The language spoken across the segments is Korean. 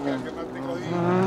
música que practico.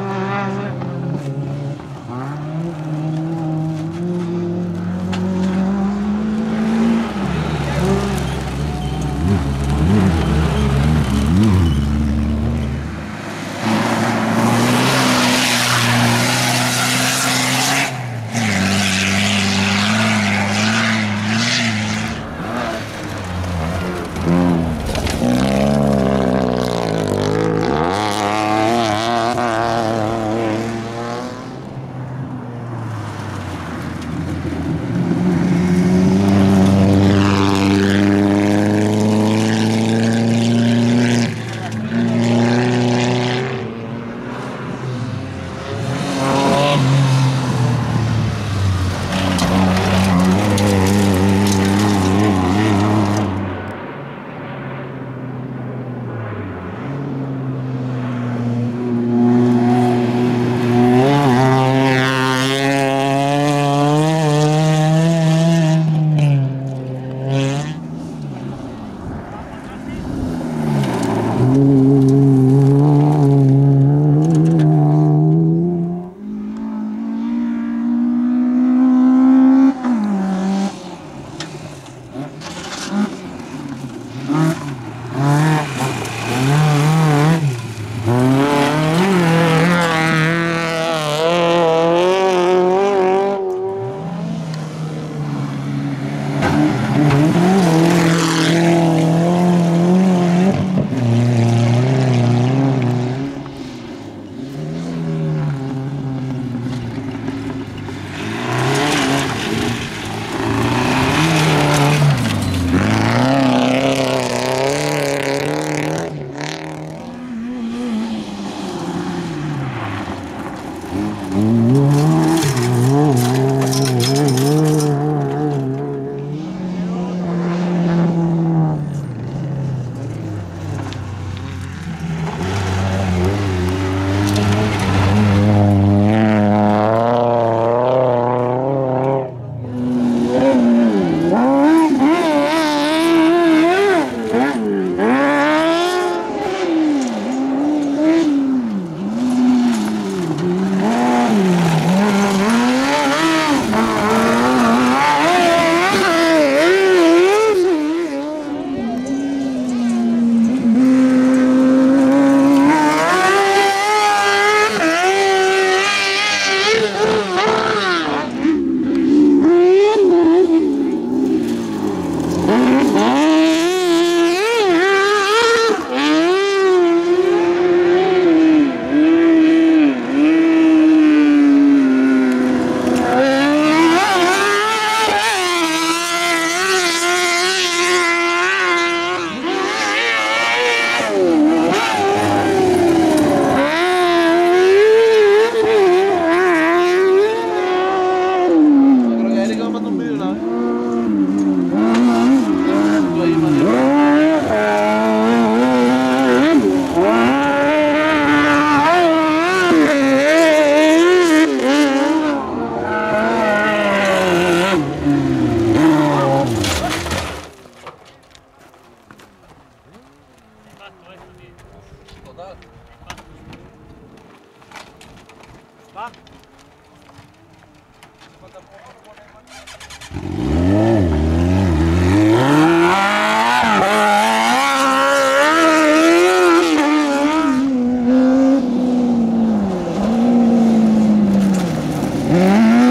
Mm-hmm.